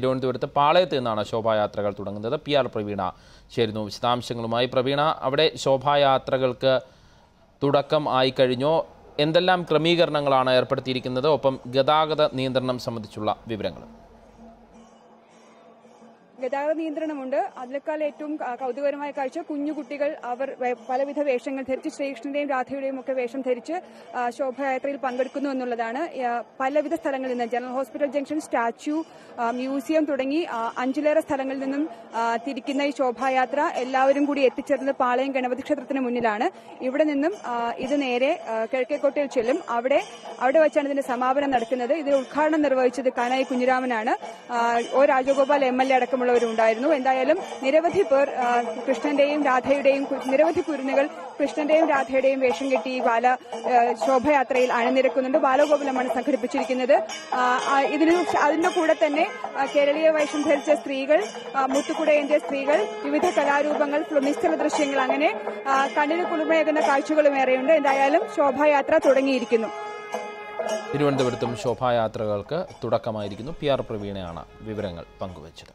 തിരുവനന്തപുരത്ത് പാളയത്ത് നിന്നാണ് ശോഭായാത്രകൾ തുടങ്ങുന്നത്. പി ആർ പ്രവീണ ചേരുന്നു. വിശദാംശങ്ങളുമായി പ്രവീണ അവിടെ ശോഭായാത്രകൾക്ക് തുടക്കം ആയി കഴിഞ്ഞോ? എന്തെല്ലാം ക്രമീകരണങ്ങളാണ് ഏർപ്പെടുത്തിയിരിക്കുന്നത്? ഒപ്പം ഗതാഗത നിയന്ത്രണം സംബന്ധിച്ചുള്ള വിവരങ്ങൾ ഗതാഗത നിയന്ത്രണമുണ്ട്. അതിനേക്കാൾ ഏറ്റവും കൗതുകകരമായ കാഴ്ച കുഞ്ഞു കുട്ടികൾ അവർ പലവിധ വേഷങ്ങൾ ധരിച്ച് ശ്രീകൃഷ്ണന്റെയും രാധയുടെയും ഒക്കെ വേഷം ധരിച്ച് ശോഭയാത്രയിൽ പങ്കെടുക്കുന്നു എന്നുള്ളതാണ്. പലവിധ സ്ഥലങ്ങളിൽ നിന്ന് general hospital junction statue museum തുടങ്ങി അഞ്ചിലേറെ സ്ഥലങ്ങളിൽ നിന്നും തിരിക്കുന്ന ഈ ശോഭായാത്ര എല്ലാവരും കൂടി എത്തിച്ചേർന്നത് പാളയം ഗണപതി ക്ഷേത്രത്തിന് മുന്നിലാണ്. ഇവിടെ നിന്നും ഇത് നേരെ കിഴക്കേക്കോട്ടയിൽ ചെല്ലും. അവിടെ അവിടെ വെച്ചാണ് ഇതിന്റെ സമാപനം നടക്കുന്നത്. ഇതിന് ഉദ്ഘാടനം നിർവഹിച്ചത് Kanayi കുഞ്ഞിരാമനാണ്. O Rajagopal M L A അടക്കമുള്ളവരുണ്ടായിരുന്നു എന്തായാലും നിരവധി പേർ കൃഷ്ണന്റെയും രാധയുടെയും നിരവധി കുരുന്നുകൾ കൃഷ്ണന്റെയും രാധയുടെയും വേഷം കെട്ടി ബാല ശോഭയാത്രയിൽ അണിനിരക്കുന്നുണ്ട്. ബാലഗോകുലമാണ് സംഘടിപ്പിച്ചിരിക്കുന്നത്. ഇതിന് അതിന്റെ കൂടെ തന്നെ കേരളീയ വേഷം ധരിച്ച സ്ത്രീകൾ മുത്തുകുടയേന്തിയ സ്ത്രീകൾ വിവിധ കലാരൂപങ്ങൾ നിശ്ചല ദൃശ്യങ്ങൾ അങ്ങനെ കണ്ണിന് കുളിമയകുന്ന കാഴ്ചകളും ഏറെയുണ്ട്. എന്തായാലും ശോഭായാത്ര തുടങ്ങിയിരിക്കുന്നു. തിരുവനന്തപുരത്തും ശോഭായാത്രകൾക്ക് തുടക്കമായിരിക്കുന്നു. പി ആർ പ്രവീണയാണ് വിവരങ്ങൾ പങ്കുവച്ചത്.